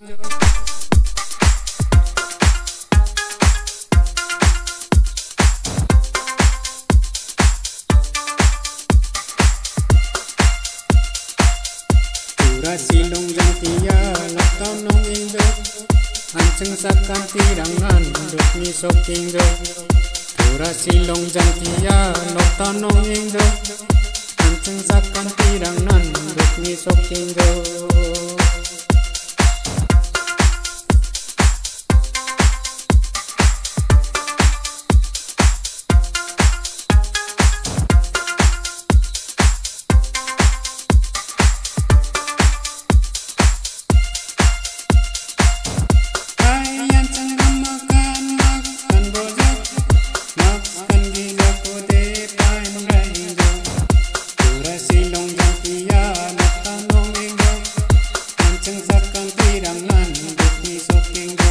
Tura silong jang tia lakau nong ingdo Anceng sakan tirangan duk ni sok ingdo được anh jang tia cam nong ingdo Anceng sakan tirangan duk ni sok ingdo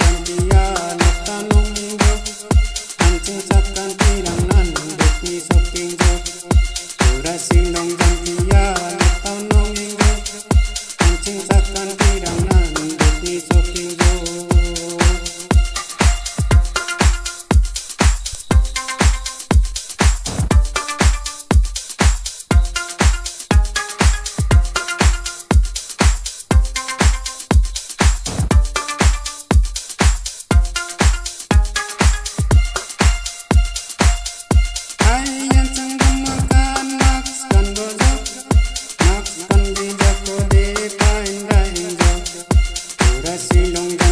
Pura silong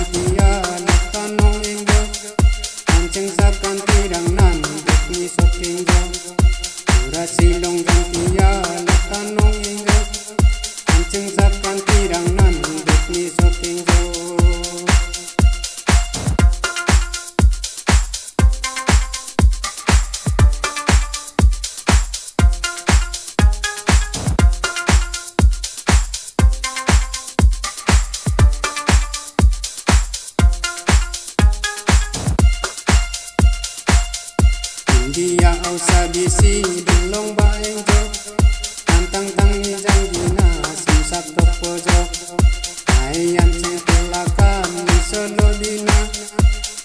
usah bisi dulong baeng jo Tantang tang ni jang gina simsak tok pojo Ayan ceng tulakan ni solo dina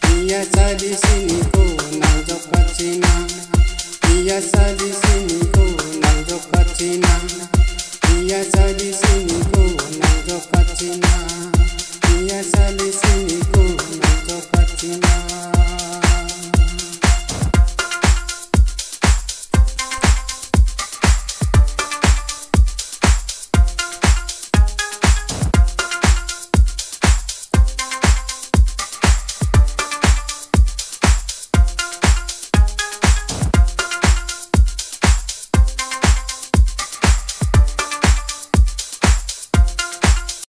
Dia sa di sini ku nang jokat Cina Dia sa di sini ku nang jokat Cina Dia sa di sini ku nang jokat Cina Dia sa di sini ku nang jokat Cina